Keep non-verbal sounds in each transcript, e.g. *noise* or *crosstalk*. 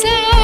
بين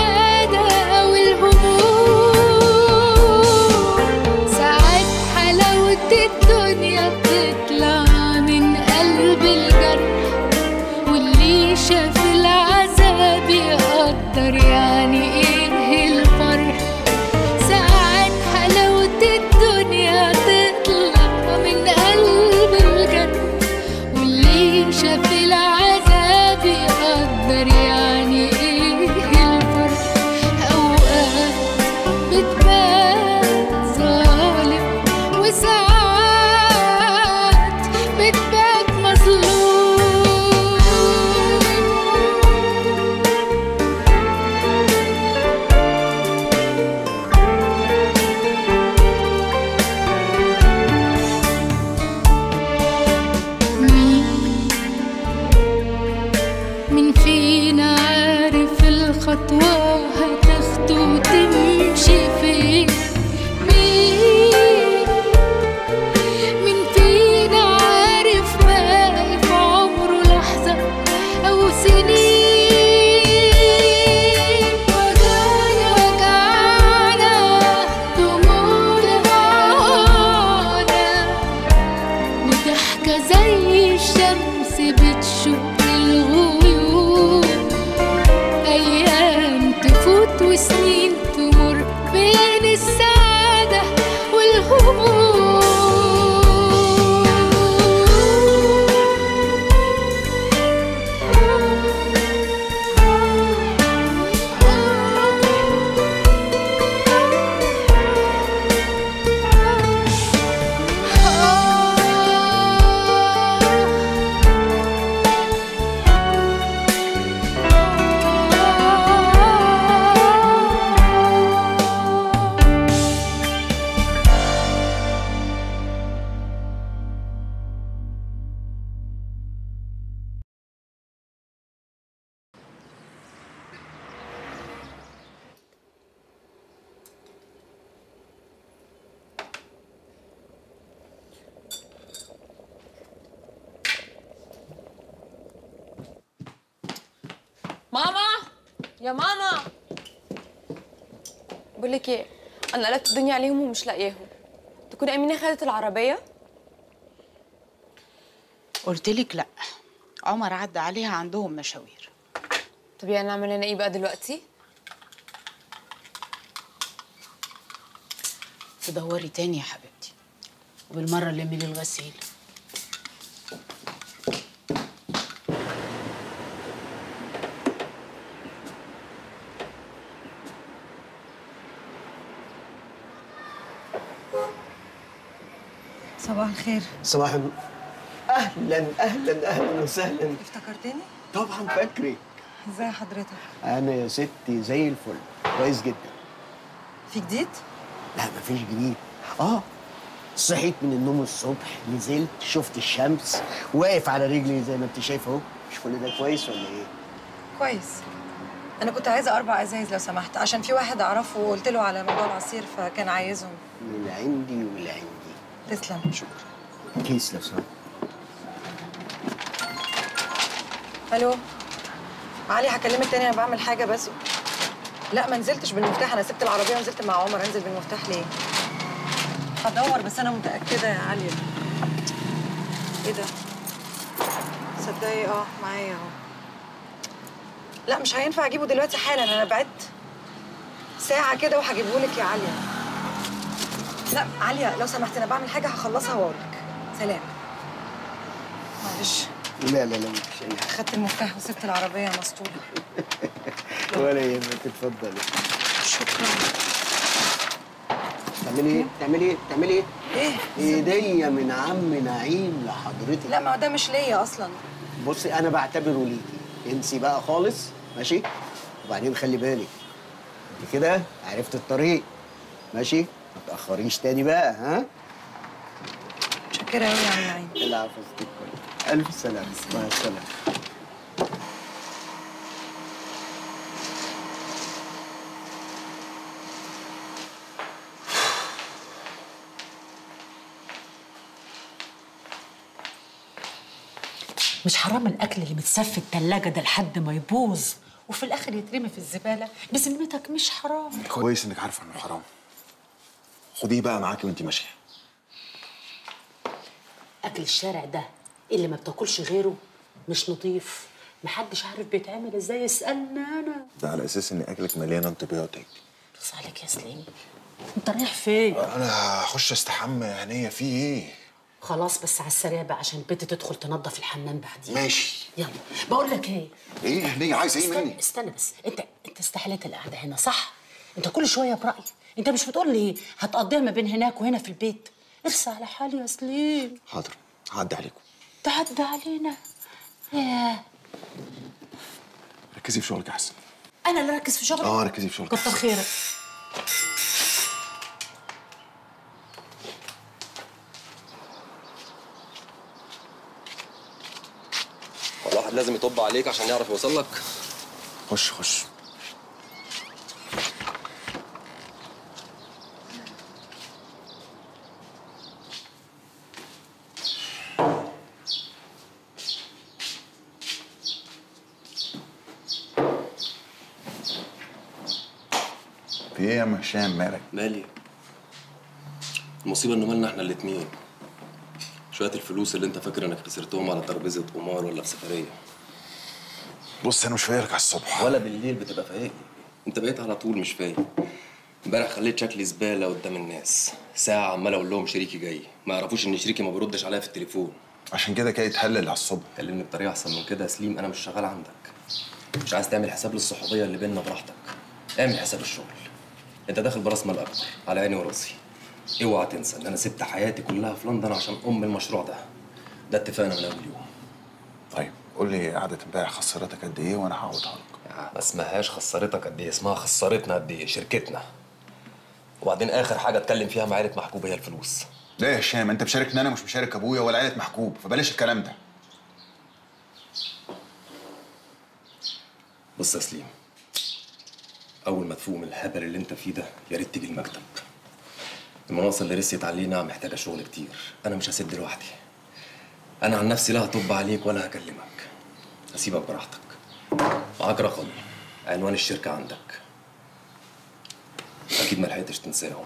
بقول لك إيه أنا قلبت الدنيا عليهم ومش لاقياهم. تكون أمينة خدت العربية؟ قلت لك لا. عمر عدى عليها عندهم مشاوير. طب يعني نعمل لنا إيه بقى دلوقتي؟ تدوري تاني يا حبيبتي. وبالمرة لمي لي الغسيل صباح الخير صباح النور أهلا أهلا أهلا وسهلا. افتكرتني؟ طبعا فاكرك. إزاي حضرتك؟ أنا يا ستي زي الفل. كويس جدا. في جديد؟ لا مفيش جديد. آه صحيت من النوم الصبح نزلت شفت الشمس. واقف على رجلي زي ما أنت شايفه أهو. مش كل ده كويس ولا إيه؟ كويس. أنا كنت عايزة أربع أزايز لو سمحت عشان في واحد أعرفه وقلت له على موضوع العصير فكان عايزهم. من عندي ولا عندي تسلم. شكرا. كيس لو سمحت ألو؟ علي هكلمك تاني أنا بعمل حاجة بس. لا ما نزلتش بالمفتاح أنا سبت العربية ونزلت مع عمر انزل بالمفتاح ليه؟ هدور بس أنا متأكدة يا علي. إيه ده؟ صدقي آه معايا اهو لا مش هينفع أجيبه دلوقتي حالا أنا بعدت ساعة كده وهجيبه لك يا عليا لا عليا لو سمحت أنا بعمل حاجة هخلصها واقول لك سلام. معلش. لا لا لا مفيش اي حاجة خدت المفتاح وسبت العربية مسطوله *laughs* ولا يهمك اتفضلي. شكرا. تعملي إيه؟ تعملي إيه؟ تعملي إيه؟ إيه؟ هديه من عم نعيم لحضرتك. لا ما هو ده مش ليا أصلا. بصي أنا بعتبره ليكي. انسي بقى خالص ماشي؟ وبعدين خلي بالك. كده عرفت الطريق. ماشي؟ ما تأخريش تاني بقى ها؟ متشكره قوي يا عم نعيم العب فستك ألف سلامة. مع السلامة. مش حرام الأكل اللي متسف في التلاجة ده لحد ما يبوظ؟ وفي الآخر يترمي في الزبالة؟ بذمتك مش حرام. كويس إنك عارفه إنه حرام. خديه بقى معاكي وانت ماشية. أكل الشارع ده اللي ما بتاكلش غيره مش نظيف محدش عارف بيتعمل إزاي. اسألنا أنا. ده على أساس إن أكلك مليان انتبيوتيك. بص عليك يا سليم. أنت رايح فين؟ أنا هخش أستحمى. يا هنيه في إيه؟ خلاص بس على السريع بقى عشان البنت تدخل تنظف الحمام بعدين. ماشي. يلا. بقول لك إيه؟ إيه؟ يا هنيه عايزه إيه استنى مني؟ استنى بس. أنت أنت استحليت القعدة هنا صح؟ أنت كل شوية برايي أنت مش بتقول لي هتقضيها ما بين هناك وهنا في البيت؟ ارسى على حالي يا سليم. حاضر هعدي عليكم. تعدى علينا. ياه. ركزي في شغلك احسن أنا اللي ركز في شغلي؟ آه ركزي في شغلك. كتر خيرك. الواحد لازم يطب عليك عشان يعرف يوصل لك. خش خش. هشام مالك؟ مالي؟ المصيبة إنه مالنا إحنا الاتنين. شوية الفلوس اللي أنت فاكر إنك خسرتهم على ترابيزة قمار ولا في سفرية. بص أنا مش فايقلك على الصبح. ولا بالليل بتبقى فايق. أنت بقيت على طول مش فايق. امبارح خليت شكلي زبالة قدام الناس. ساعة عمال أقول لهم شريكي جاي. ما يعرفوش إن شريكي ما بيردش عليا في التليفون. عشان كده كده يتهلل على الصبح. كلمني بطريقة أحسن من كده يا سليم أنا مش شغال عندك. مش عايز تعمل حساب للصحوبية اللي بيننا براحتك. اعمل حساب الشغل. انت داخل براس مال اكبر على عيني وراسي. اوعى تنسى إن أنا سبت حياتي كلها في لندن عشان أم المشروع ده. ده اتفقنا من أول يوم. طيب قول لي قعدة امبارح خسرتك قد إيه وأنا هعوضها لك. ما اسمهاش خسرتك قد إيه اسمها خسرتنا قد إيه شركتنا. وبعدين آخر حاجة أتكلم فيها مع عيلة محبوب هي الفلوس. لا يا هشام؟ أنت مشاركني أنا مش مشارك أبويا ولا عيلة محكوب فبلاش الكلام ده. بص يا سليم أول ما تفوق من الهبل اللي أنت فيه ده يا ريت تيجي المكتب. المناصه اللي رست علينا محتاجة شغل كتير. أنا مش هسد لوحدي. أنا عن نفسي لا هطب عليك ولا هكلمك. هسيبك براحتك. معاك رقمي عنوان الشركة عندك. أكيد ما لحقتش تنساهم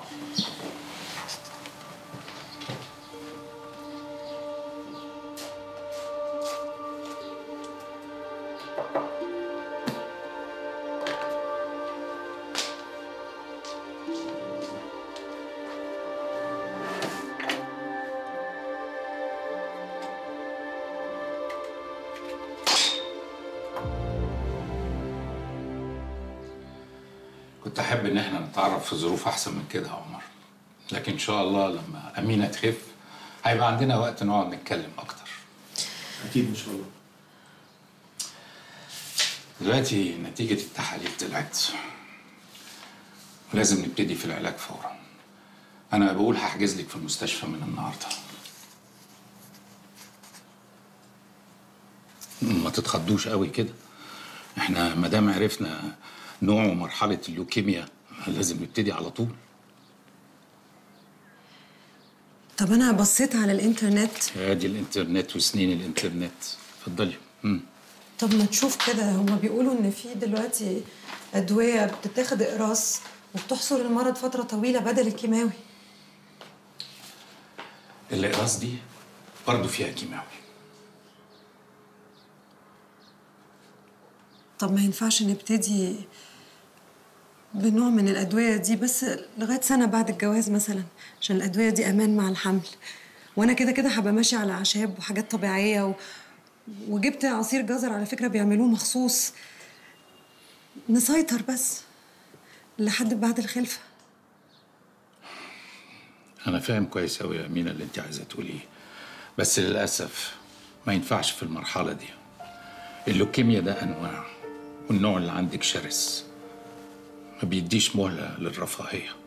في ظروف أحسن من كده يا عمر. لكن إن شاء الله لما أمينة تخف هيبقى عندنا وقت نقعد نتكلم أكتر. أكيد إن شاء الله. دلوقتي نتيجة التحاليل طلعت. ولازم نبتدي في العلاج فورا. أنا بقول هحجز لك في المستشفى من النهارده. ما تتخضوش قوي كده. إحنا ما دام عرفنا نوع ومرحله اللوكيميا لازم نبتدي على طول. طب أنا بصيت على الإنترنت. آدي الإنترنت وسنين الإنترنت. اتفضلي. طب ما تشوف كده هما بيقولوا إن في دلوقتي أدوية بتتاخد إقراص وبتحصر المرض فترة طويلة بدل الكيماوي. الإقراص دي برضه فيها كيماوي. طب ما ينفعش نبتدي بنوع من الأدوية دي بس لغاية سنة بعد الجواز مثلا عشان الأدوية دي أمان مع الحمل. وأنا كده كده هبقى ماشية على أعشاب وحاجات طبيعية و... وجبت عصير جزر على فكرة بيعملوه مخصوص. نسيطر بس لحد بعد الخلفة. أنا فاهم كويس قوي يا أمينة اللي أنت عايزة تقوليه بس للأسف ما ينفعش في المرحلة دي. اللوكيميا ده أنواع والنوع اللي عندك شرس. ما بيديش مهلة للرفاهية.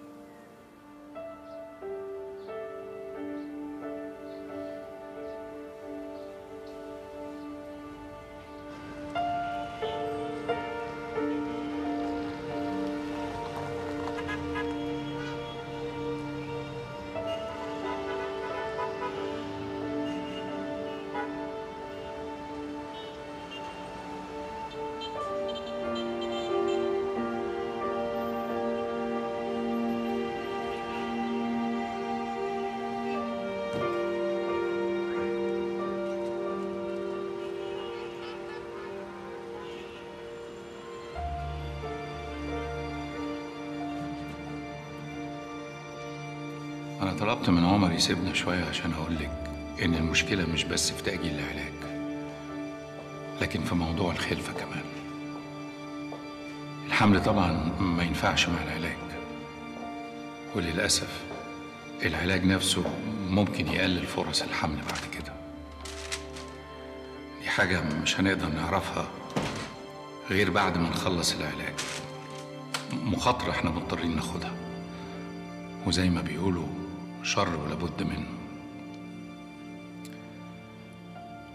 طلبت من عمر يسيبنا شوية عشان أقول لك إن المشكلة مش بس في تأجيل العلاج لكن في موضوع الخلفة كمان. الحمل طبعا ما ينفعش مع العلاج. وللأسف العلاج نفسه ممكن يقلل فرص الحمل بعد كده. دي حاجة مش هنقدر نعرفها غير بعد ما نخلص العلاج. مخاطرة إحنا مضطرين ناخدها. وزي ما بيقولوا شر ولا بد منه.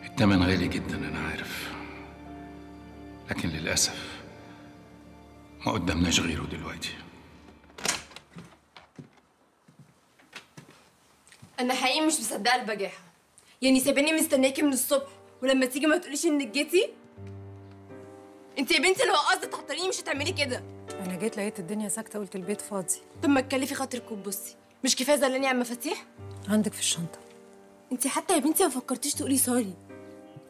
التمن غالي جدا أنا عارف. لكن للأسف ما قدامناش غيره دلوقتي. أنا حقيقي مش مصدقة البجاحة. يعني سايباني مستنياكي من الصبح ولما تيجي ما تقوليش إنك جيتي؟ أنت يا بنتي لو قصدك تعطليني مش هتعملي كده. أنا جيت لقيت الدنيا ساكتة قلت البيت فاضي. طب ما تكلفي خاطرك وتبصي. مش كفاية زلاني على المفاتيح عندك في الشنطة. انت حتى يا بنتي ما فكرتيش تقولي sorry.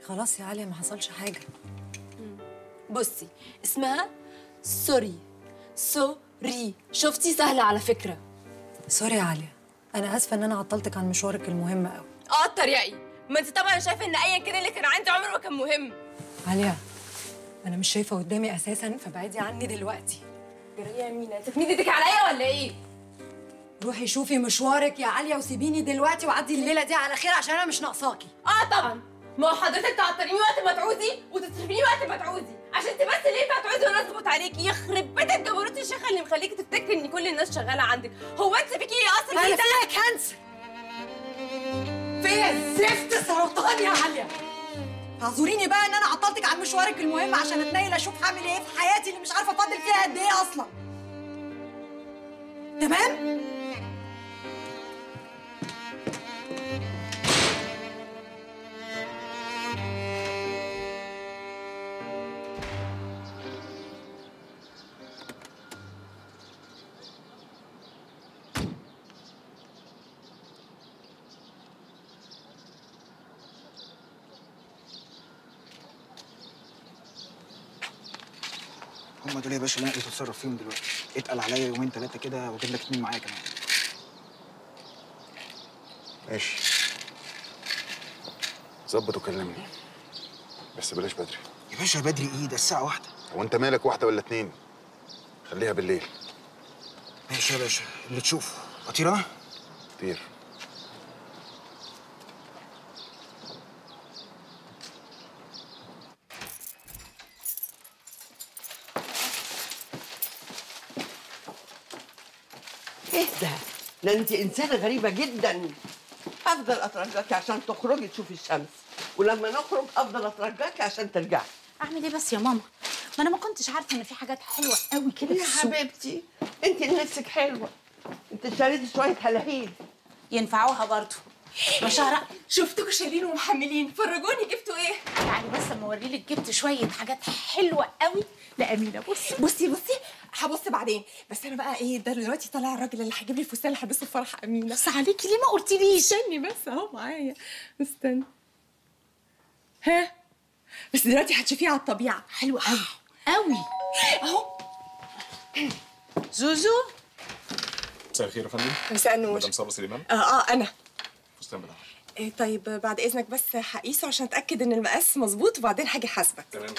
خلاص يا عليا ما حصلش حاجة. بصي اسمها sorry. Sorry. شفتي؟ سهلة على فكرة. Sorry يا عليا أنا آسفة إن أنا عطلتك عن مشوارك المهم قوي آه اتريقي ما انت طبعا شايفة إن ايا كان اللي كان عندي عمره ما كان مهم. عليا أنا مش شايفة قدامي أساسا فبعدي عني دلوقتي. جري يا مينا. انت تمدي إيدك عليا ولا إيه؟ روحي شوفي مشوارك يا عليا وسيبيني دلوقتي وعدي الليلة دي على خير عشان أنا مش ناقصاكي. آه طبعا. ما هو حضرتك تعطليني وقت ما تعوزي وتصرفيني وقت ما تعوزي. عشان تمثلي إيه هتعوزي وأنا اظبط عليكي؟ يخرب بيتك جبروت الشيخه اللي مخليكي تفتكري إن كل الناس شغالة عندك. هو انت فيكي إيه أصلا؟ أنا في فيها كانسر. فيها زفت سرطان يا عليا. اعذريني بقى إن أنا عطلتك عن مشوارك المهم عشان اتنيل أشوف هعمل إيه في حياتي اللي مش عارفة فاضل فيها قد إيه أصلا. تمام؟ هم دول يا باشا اللي أنا أتصرف فيهم دلوقتي. اتقل عليا يومين ثلاثة كده واجيب لك اتنين معايا كمان. ماشي. ظبط وكلمني. بس بلاش بدري. يا باشا بدري إيه؟ ده الساعة واحدة. هو أنت مالك واحدة ولا اتنين؟ خليها بالليل. ماشي يا باشا. اللي تشوفه. أطير أنا؟ طير ده أنت إنسانة غريبة جدا. أفضل اترجاكي عشان تخرجي تشوفي الشمس. ولما نخرج أفضل اترجاكي عشان ترجعي. أعمل إيه بس يا ماما؟ ما أنا ما كنتش عارفة إن في حاجات حلوة قوي كده يا. حبيبتي أنت نفسك حلوة. أنت اشتريتي شوية هلاهيل. ينفعوها برضو. بشارة شفتكوا شايلين ومحملين. فرجوني جبتوا إيه؟ تعالي بس أما أوريلك جبت شوية حاجات حلوة قوي لأمينة. بصي بصي بصي. هبص بعدين. بس أنا بقى إيه ده دلوقتي طالع الراجل اللي هيجيب لي الفستان اللي هلبسه في فرح أمينة. بس عليكي ليه ما قلتليش؟ استني بس أهو معايا. استني. ها؟ بس دلوقتي هتشوفيه على الطبيعة. حلو قوي. قوي. أهو. زوزو. مساء الخير يا فندم. مساء النور. مدام صبري سليمان. آه آه أنا. فستان بتاعك. إيه طيب بعد إذنك بس هقيسه عشان أتأكد إن المقاس مظبوط وبعدين هاجي حاسبك. تمام.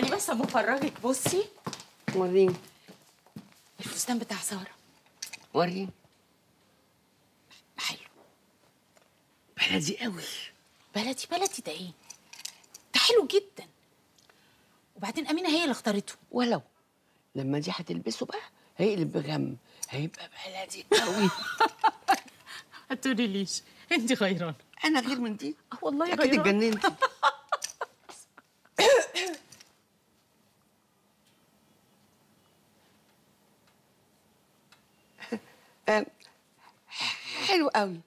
تعالي بس اما افرجك بصي. وريني. الفستان بتاع سارة. وريني. حلو. بلدي قوي. بلدي بلدي ده إيه؟ ده حلو جدا. وبعدين أمينة هي اللي اختارته. ولو لما دي هتلبسه بقى هيقلب بغم. هيبقى بلدي قوي. *laughs* هتقولي ليش انت غيران أنا غير من دي. آه والله أكيد غيران اتجننتي. *laughs* حلو قوي.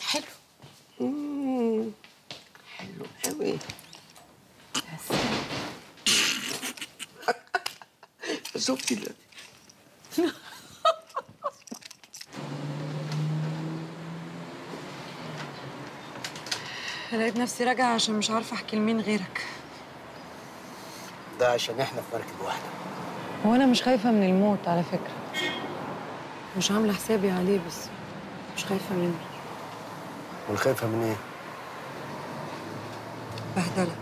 حلو. مم، حلو قوي. شفتي ده؟ لقيت نفسي راجعة عشان مش عارفة أحكي لمين غيرك. ده عشان إحنا في مركب واحدة. هو أنا مش خايفة من الموت على فكرة. مش عاملة حسابي عليه بس مش خايفة منه. والخايفه من إيه؟ بهدلة.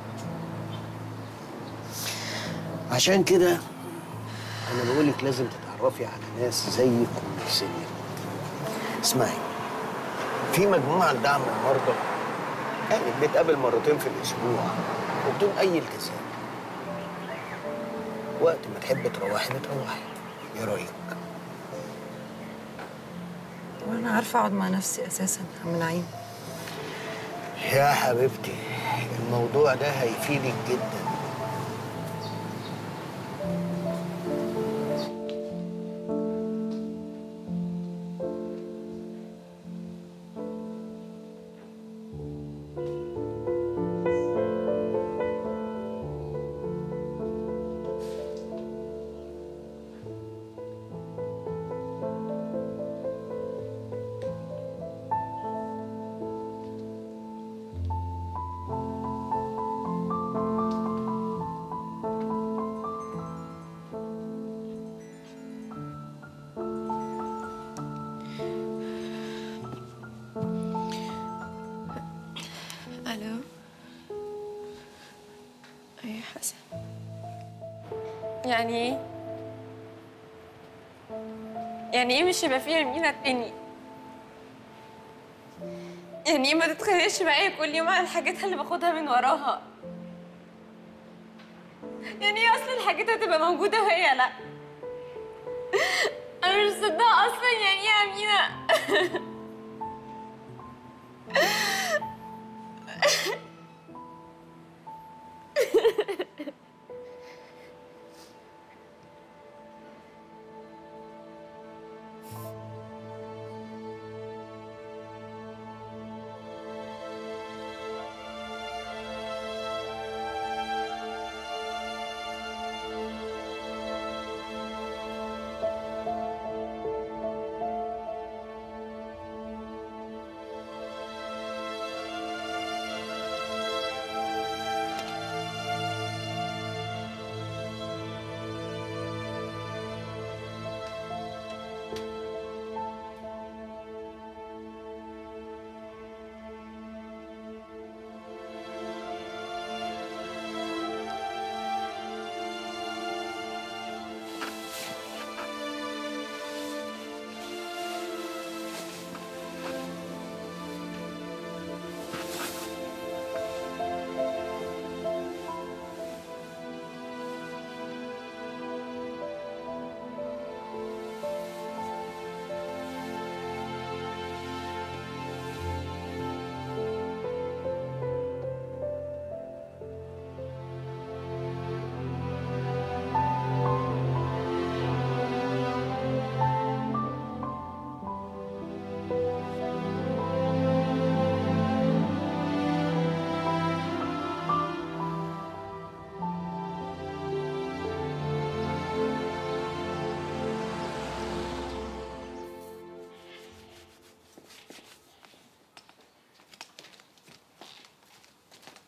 عشان كده أنا بقولك لازم تتعرفي على ناس زيك ومن سنك اسمعي في مجموعة لدعم المرضى يعني بنتقابل مرتين في الأسبوع وبدون أي التزام. وقت ما تحب تروحي بتروحي. إيه رأيك؟ وأنا عارفة أقعد مع نفسي أساسا عم نعيم يا حبيبتي الموضوع ده هيفيدك جدا. يعني إيه؟ يعني إيه مش هيبقى فيها مينا تاني؟ يعني إيه ما تتخانقش معايا كل يوم على الحاجات اللي باخدها من وراها؟ يعني إيه أصلا الحاجات هتبقى موجودة وهي لأ؟ أنا مش مصدقة أصلا يعني إيه يا امينه *laughs*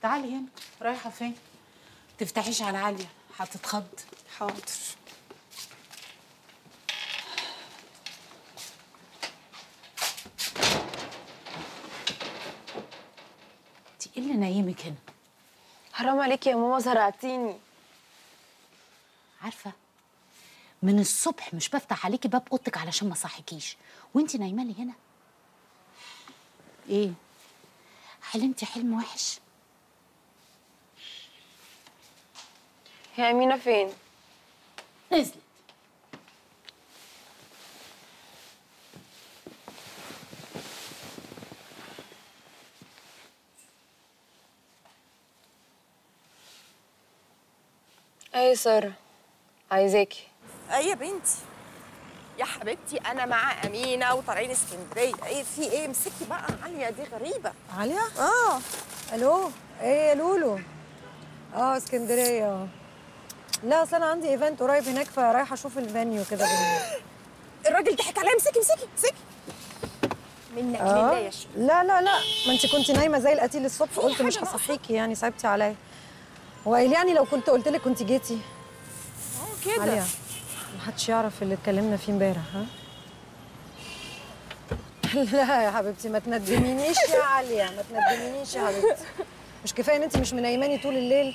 تعالي هنا. رايحة فين؟ تفتحيش على عالية. هتتخض. حاضر. انت إيه اللي نايمك هنا؟ حرام عليكي يا ماما زرعتيني. عارفة من الصبح مش بفتح عليكي باب أوضتك علشان ما صحيكيش. وانت نايمة لي هنا؟ إيه؟ حلمتي حلم وحش؟ هي أمينة فين؟ نزلت. إيه سارة عايزاكي. إيه يا بنتي. يا حبيبتي أنا مع أمينة وطالعين اسكندرية. إيه في إيه؟ امسكي بقى عالية دي غريبة. عالية؟ آه. ألو؟ إيه يا لولو؟ آه اسكندرية. لا أصل أنا عندي event قريب هناك فرايحه أشوف ال venue كده. الراجل ضحك عليا امسكي امسكي امسكي. منك آه. لله يا لا لا لا. ما انت كنت نايمة زي القتيل الصبح قلت مش هصحيكي يعني صعبتي عليا. وقال يعني لو كنت قلت لك كنت جيتي. كده. عليا. ما حدش يعرف اللي اتكلمنا فيه امبارح ها؟ *laughs* لا يا حبيبتي ما تندمينيش يا عليا ما تندمينيش يا حبيبتي. مش كفاية إن أنت مش منيماني طول الليل.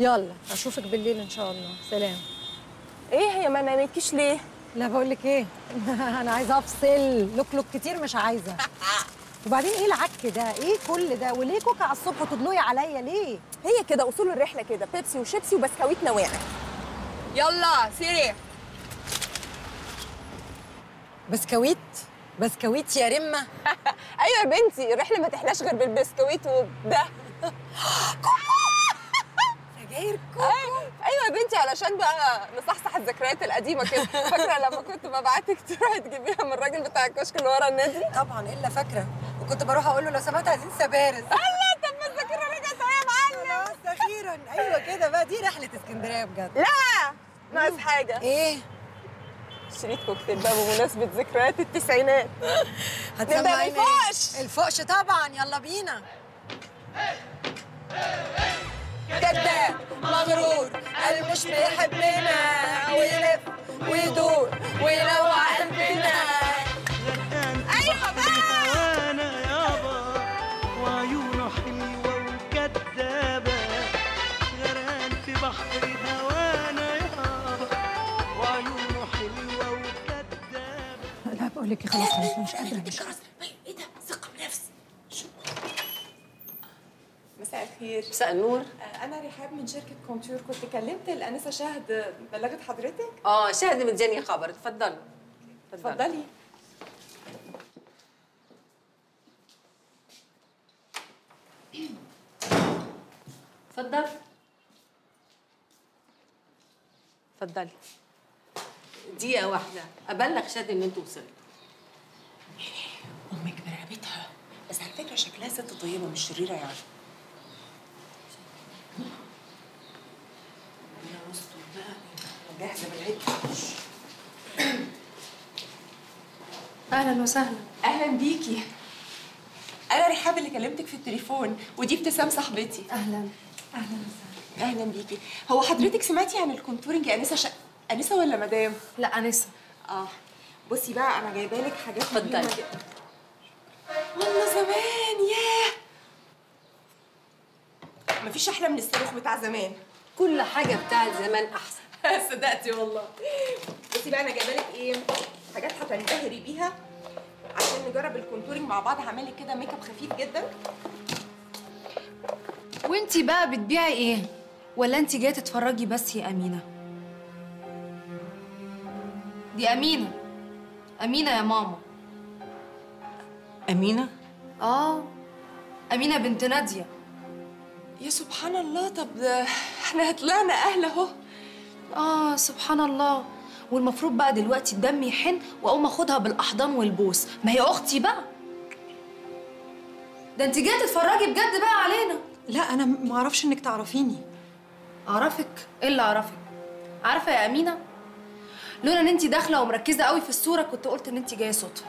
يلا أشوفك بالليل إن شاء الله. سلام. إيه هي ما نامتكيش ليه؟ لا بقول لك إيه؟ *laughs* أنا عايزة أفصل. لوك لوك كتير مش عايزة. *laughs* وبعدين إيه العك ده؟ إيه كل ده؟ وليه كوكا على الصبح وتدلقي عليا ليه؟ هي كده أصول الرحلة كده بيبسي وشيبسي وبسكويت نواعم يلا سيري. بسكويت؟ بسكويت يا رمة. *laughs* أيوه يا بنتي الرحلة ما تحلاش غير بالبسكويت وده سجاير أيوه يا بنتي علشان بقى نصحصح الذكريات القديمة كده. *laughs* فاكرة لما كنت ببعتك تروحي تجيبيها من الراجل بتاع الكشك اللي ورا النادي؟ طبعا إلا فاكرة. وكنت بروح أقول له لو سمحت عايزين سبارز. الله طب ما الذاكرة رجعت أهي يا معلم. خلاص أخيرا أيوه كده بقى دي رحلة اسكندرية بجد. لا ناقص حاجة. إيه؟ شريط كوكتيل بقى بمناسبة ذكريات التسعينات. هتسمعيني بالفوش. الفوش. طبعا يلا بينا. كذاب مغرور. مش بيحبنا ويلف ويدور وينوع قلبنا. أيوه بقى. وأنا يابا وعيونه حلوة وكدابة. غرقان في بحر هوانا يابا وعيونه حلوة وكدابة. لا بقول لك خلاص خلاص مش قادرة مش قادرة إيه ده ثقه بنفس مساء الخير مساء النور. أنا رحاب من شركة كونتور. كنت كلمت الأنسة شهد بلغت حضرتك؟ آه شاهد مدياني خبر. اتفضلي اتفضلي اتفضل اتفضلي دقيقة واحدة. أبلغ شادي إن أنتوا وصلتوا أمك برقبتها بس على فكرة شكلها ست طيبة مش شريرة يعني أنا وسط بقى جاهزة بالعد أهلا وسهلا. أهلا بيكي. أنا رحاب اللي كلمتك في التليفون ودي ابتسام صاحبتي. أهلا. أهلا وسهلا. أهلا بيكي. هو حضرتك سمعتي عن الكونتورنج يا أنسة ش... أنسة ولا مدام؟ لا أنسة. آه. بصي بقى أنا جايبة لك حاجات اتفضلي. والله زمان ياه! مفيش أحلى من الصاروخ بتاع زمان. كل حاجة بتاعت زمان أحسن. *laughs* صدقتي والله. بصي بقى أنا جايبة لك إيه؟ حاجات هتنبهري بيها. نجرب ال contouring مع بعض. هعمل لك كده ميك اب خفيف جدا. وانتي بقى بتبيعي إيه؟ ولا انتي جاية تتفرجي بس يا أمينة؟ دي أمينة. أمينة يا ماما. أمينة؟ آه. أمينة بنت نادية. يا سبحان الله. طب إحنا طلعنا أهل أهو. آه سبحان الله. والمفروض بقى دلوقتي الدم يحن واقوم اخدها بالاحضان والبوس. ما هي أختي بقى. ده انت جاية تتفرجي بجد بقى علينا. لا أنا ما أعرفش إنك تعرفيني. أعرفك؟ إيه اللي أعرفك؟ عارفة يا أمينة؟ لولا إن انت داخلة ومركزة قوي في الصورة كنت قلت إن انت جاية صدفه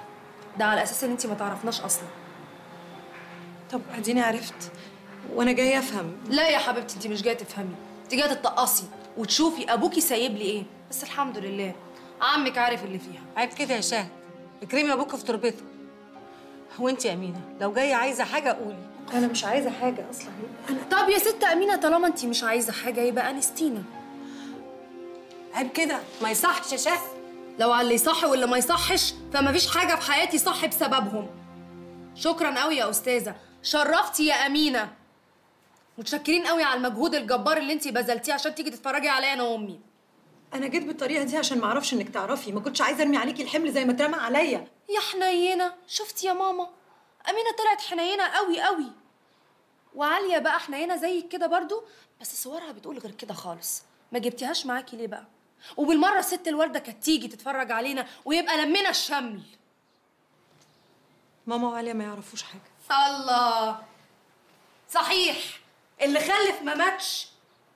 ده على أساس إن انت ما تعرفناش أصلا. طب اديني عرفت. وأنا جاية أفهم. لا يا حبيبتي انت مش جاية تفهمي. انت جاية تتقصي وتشوفي أبوكي سايب لي إيه. بس الحمد لله. عمك عارف اللي فيها. عيب كده يا شاهد اكرمي أبوك في تربته وأنت يا أمينة؟ لو جاية عايزة حاجة قولي. أنا مش عايزة حاجة أصلا. طب يا ست أمينة طالما انت مش عايزة حاجة يبقى انستينا عيب كده. ما يصحش يا شاهد لو على اللي يصح واللي ما يصحش فما فيش حاجة في حياتي صح بسببهم. شكرا قوي يا أستاذة. شرفتي يا أمينة. متشكرين قوي على المجهود الجبار اللي انت بذلتيه عشان تيجي تتفرجي عليا أنا وأمي. أنا جيت بالطريقة دي عشان ما أعرفش إنك تعرفي. ما كنتش عايزة أرمي عليكي الحمل زي ما اترمى عليا. يا حنينة. شفتي يا ماما؟ أمينة طلعت حنينة قوي قوي. وعالية بقى حنينة زيك كده برضو. بس صورها بتقول غير كده خالص. ما جبتيهاش معاكي ليه بقى؟ وبالمرة الست الوردة كانت تيجي تتفرج علينا ويبقى لمنا الشمل. ماما وعليا ما يعرفوش حاجة. الله! صحيح. اللي خلف ما ماتش.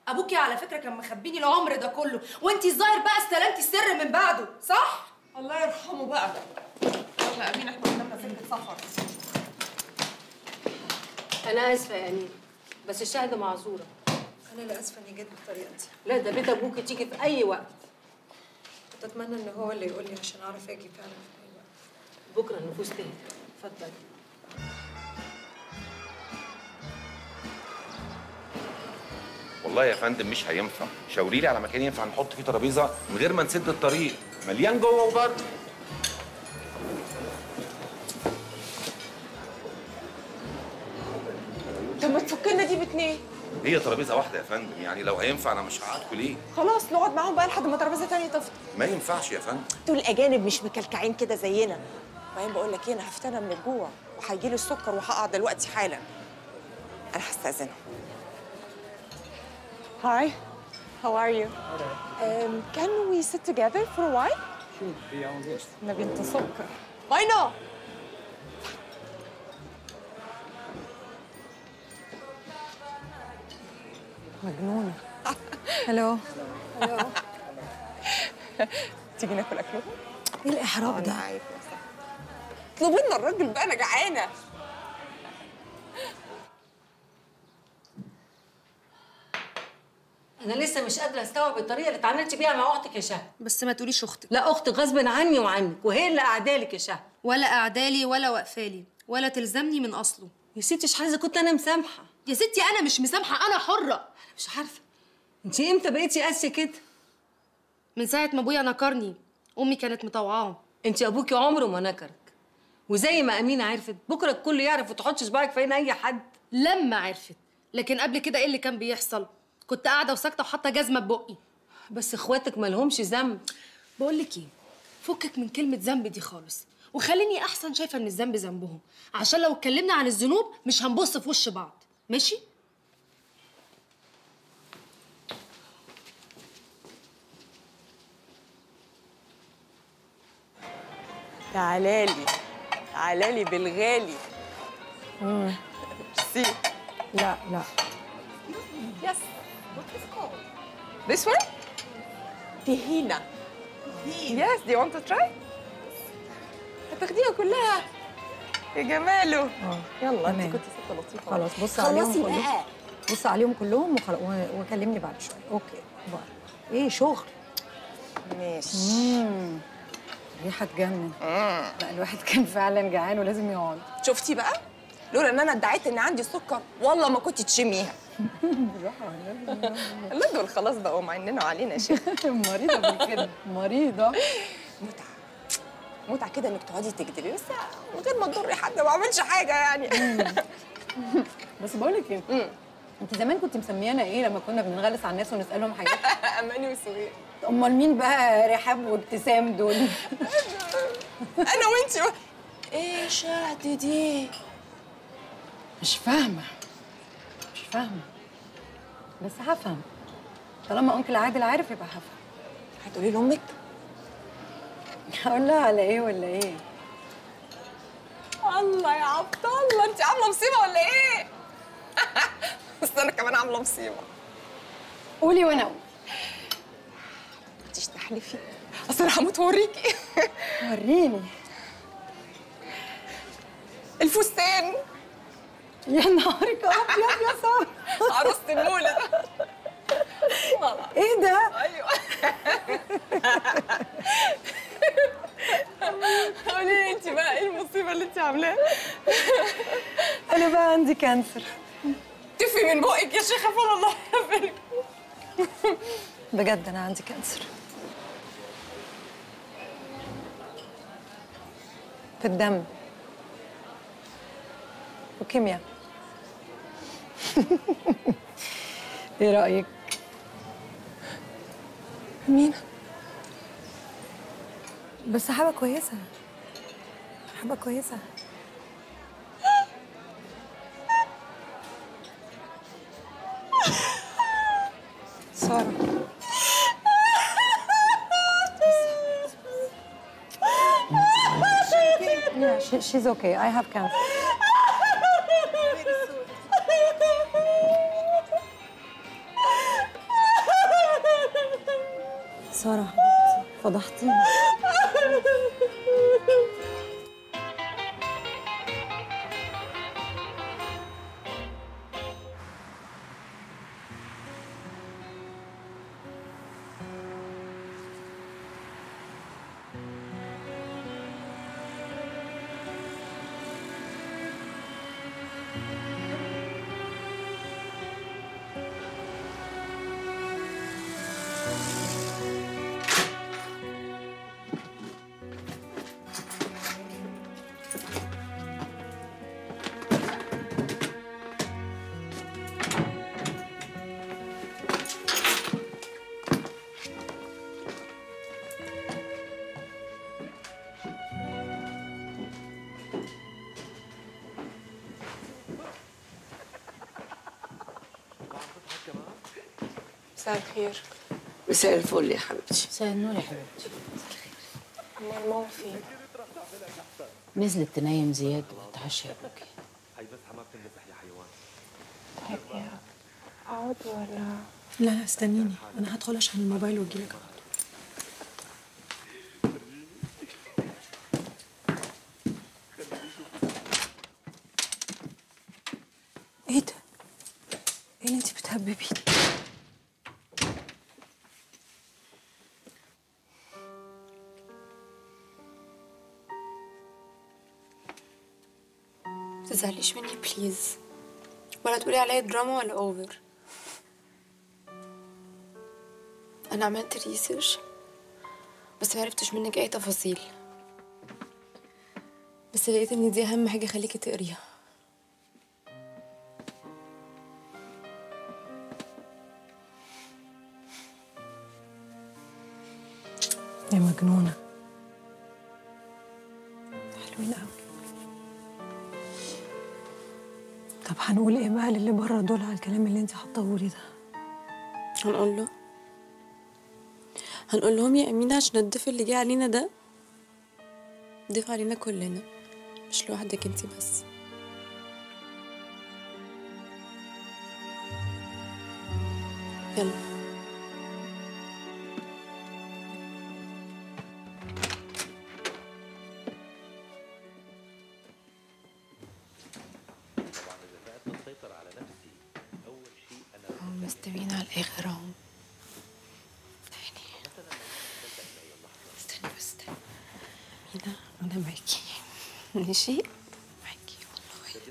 أبوكي على فكرة كان مخبيني العمر ده كله وأنتي الظاهر بقى استلمتي السر من بعده صح؟ الله يرحمه بقى. يلا أمين إحنا قدامنا سكه سفر. أنا آسفة يا أمين بس الشهاده معذورة. أنا اللي آسفة إني جيت بالطريقة دي. لا ده بيت أبوكي تيجي في أي وقت. كنت أتمنى إن هو اللي يقول لي عشان أعرف أجي فعلا في أي وقت. بكرة النفوس تهدى. اتفضلي. والله يا فندم مش هينفع. شاوري لي على مكان ينفع نحط فيه ترابيزة من غير ما نسد الطريق. مليان جوه وبره طب ما تفكنا دي باتنين. هي ترابيزة واحدة يا فندم. يعني لو هينفع أنا مش هقعدكوا ليه خلاص نقعد معاهم بقى لحد ما ترابيزة تانية تفضى ما ينفعش يا فندم. دول أجانب مش مكلكعين كده زينا. وبعدين بقول لك إيه أنا هفتنى من الجوع وهيجي لي السكر وهقع دلوقتي حالا. أنا هستأذنهم. Hi, how are you? Um, can we sit together for a while? أنا بنت سكر Why not? مجنونه هلو هلو تيجي ناكل اكلهم؟ إيه الاحراج ده؟ اطلبوا لنا الراجل بقى أنا جعانه أنا لسه مش قادرة أستوعب الطريقة اللي اتعاملتي بيها مع أختك يا شهد. بس ما تقوليش أختك. لا أختك غصب عني وعنك وهي اللي قاعدالك يا شهد. ولا قعدالي ولا واقفالي ولا تلزمني من أصله. يا ستي شحال كنت أنا مسامحة. يا ستي أنا مش مسامحة أنا حرة. أنا مش عارفة. انت إمتى بقيتي قاسية كده؟ من ساعة ما أبويا نكرني أمي كانت مطوعاه. انت أبوكي عمره ما نكرك. وزي ما أمينة عرفت بكرة الكل يعرف وتحطش صباعك في عين أي حد. لما عرفت. لكن قبل كده إيه اللي كان بيحصل؟ كنت قاعدة وساكتة وحاطة جزمة ببقي بس إخواتك مالهمش ذنب. بقول لك إيه؟ فكك من كلمة ذنب دي خالص. وخليني أحسن شايفة إن الذنب ذنبهم. عشان لو اتكلمنا عن الذنوب مش هنبص في وش بعض. ماشي؟ تعالى لي. تعالى لي بالغالي. ميرسي لا لا. Yes. What is called? This one? طحينة. Yes, do you want to try? هتاخديها كلها. يا جماله. يلا انت. كانت ست لطيفة. خلاص بص عليهم كلهم بقى. بص عليهم كلهم وخل... وكلمني بعد شوية okay bye إيه شغل ماشي ريحه تجنن لا الواحد كان فعلا جعان ولازم يقعد شفتي بقى؟ لولا إن أنا ادعيت إن عندي سكر والله ما كنت تشميها. لا دول خلاص بقوا معينين علينا يا شيخ. *laughs* مريضة بالكده مريضة متعة متعة كده إنك تقعدي تكدبي بس من غير ما تضري حد ما عملش حاجة يعني. *laughs* بس بقول لك إيه انت زمان كنت مسميانا إيه لما كنا بنغلس على الناس ونسألهم حاجات *laughs* اماني وسوير. أمال مين بقى رحاب وابتسام دول أنا وأنتي و... إيه شهد دي؟ مش فاهمة فاهمه بس هفهم طالما أنكل عادل عارف يبقى هفهم هتقولي لأمك؟ هقول لها على إيه ولا إيه؟ الله يا عبد الله انت عاملة مصيبة ولا إيه؟ *laughs* بس أنا كمان عاملة مصيبة. قولي وأنا أقول. تحلفي. أصل أنا هموت وأوريكي. وريني. الفستان. يا نهارك ابيض يا ساره عروسه المولد إيه ده؟ أيوه. قولي لي انت بقى إيه المصيبة اللي انت عاملاها؟ أنا بقى عندي كانسر. تفي من بقك يا شيخة فضل الله يغفرك؟ بجد أنا عندي cancer. في الدم. وكيمياء. إيه رايك مين بس حاجة كويسه حاجة كويسه ساره Yeah, she, she's okay. I have cancer. こだわす مساء الخير. مساء الفل يا حبيبتي. مساء النور يا حبيبتي. امال ماما فين نزلت تنيم زياد وتعشى يا ابوكي تحبي اقعد ولا؟ لا لا استنيني. أنا هدخل أشحن الموبايل وأجيلك. على تزعليش مني please ولا تقولي عليا دراما ولا over أنا عملت research بس معرفتش منك أي تفاصيل. بس لقيت إن دي أهم حاجة خليكي تقريها. هنقول إيه بقى للي بره دول على الكلام اللي انت حاطاهولي ده؟ هنقول له. هنقول لهم يا أمينة عشان الضيف اللي جه علينا ده. ضيف علينا كلنا مش لوحدك انتي بس. يلا. ماشي معاكي والله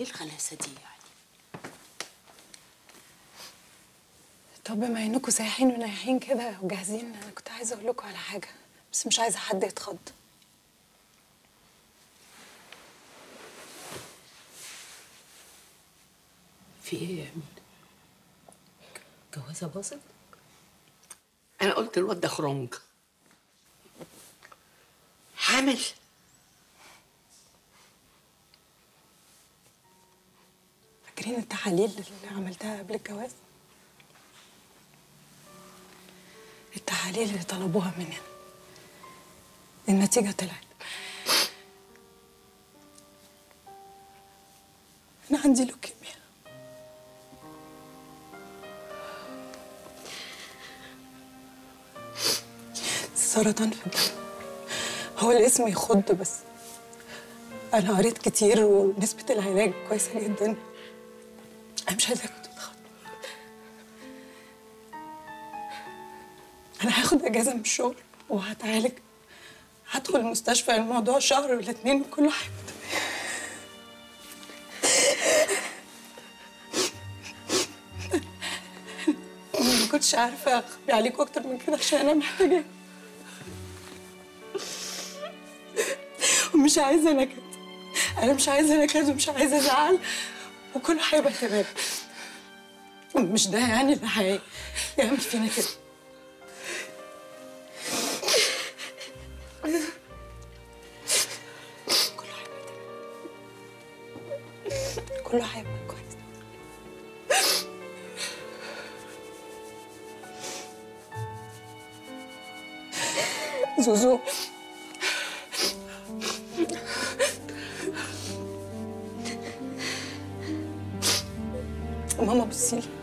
ليه الخلاسه دي يعني. طب بما انكم سايحين ونايحين كده وجاهزين. أنا كنت عايزة أقول لكم على حاجة بس مش عايزة حد يتخض. في إيه يا أمين؟ جوازة باظت؟ أنا قلت الواد ده خرنج. حامل فاكرين التحاليل اللي عملتها قبل الجواز؟ التحاليل اللي طلبوها مننا. النتيجة طلعت. أنا عندي لوكيميا. سرطان في الدم *laughs* هو الاسم يخض بس. أنا قريت كتير ونسبة العلاج كويسة جدا. أنا مش عايزاكم تتخضوا أنا هاخد أجازة من الشغل وهتعالج. هدخل المستشفى الموضوع شهر ولا اتنين وكله هيبقى *laughs* كنتش عارفة أخبي عليكم أكتر من كده عشان أنا محتاجه ومش عايزة نكد. أنا مش عايزة نكد ومش عايزة زعل وكله هيبقى تمام. مش ده يعني اللي هي- هيعمل فينا كده. كله هيبقى كويس. زوزو. هبقى